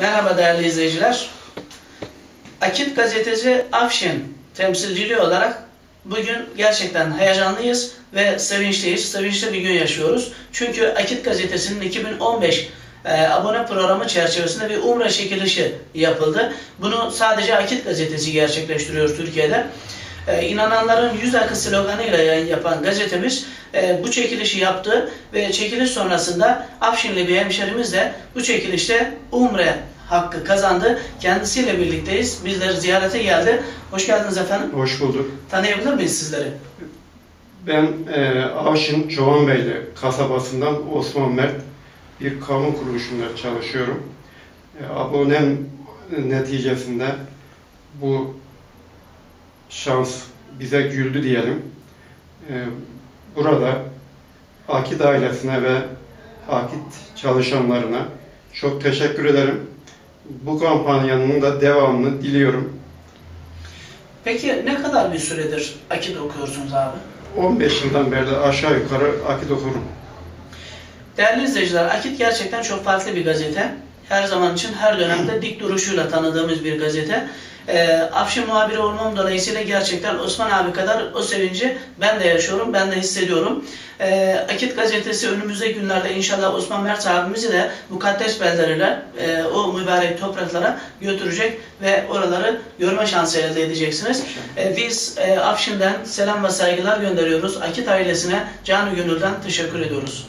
Merhaba değerli izleyiciler. Akit gazeteci Afşin temsilciliği olarak bugün gerçekten heyecanlıyız ve sevinçliyiz. Sevinçli bir gün yaşıyoruz. Çünkü Akit gazetesinin 2015 e, abone programı çerçevesinde bir umre çekilişi yapıldı. Bunu sadece Akit gazetesi gerçekleştiriyor Türkiye'de. E, inananların yüz akı sloganıyla yayın yapan gazetemiz e, bu çekilişi yaptı ve çekiliş sonrasında Afşinli bir hemşerimiz de bu çekilişte Umre hakkı kazandı. Kendisiyle birlikteyiz. Bizleri ziyarete geldi. Hoş geldiniz efendim. Hoş bulduk. Tanıyabilir miyiz sizleri? Ben e, Avşin Çoğanbeyli kasabasından Osman Mert bir kamu kuruluşunda çalışıyorum. E, abonem neticesinde bu şans bize güldü diyelim. E, burada Akit ailesine ve Akit çalışanlarına çok teşekkür ederim. Bu kampanyanın da devamını diliyorum. Peki ne kadar bir süredir akit okuyorsunuz abi? 15 yıldan beri de aşağı yukarı Akit okurum. Değerli izleyiciler, Akit gerçekten çok farklı bir gazete. Her zaman için her dönemde dik duruşuyla tanıdığımız bir gazete. Ee, Afşin muhabiri olmam dolayısıyla gerçekten Osman abi kadar o sevinci ben de yaşıyorum, ben de hissediyorum. Ee, Akit gazetesi önümüzdeki günlerde inşallah Osman Mert abimizi de mukaddes beldelere, e, o mübarek topraklara götürecek ve oraları görme şansı elde edeceksiniz. Ee, biz e, Afşin'den selam ve saygılar gönderiyoruz. Akit ailesine canı gönülden teşekkür ediyoruz.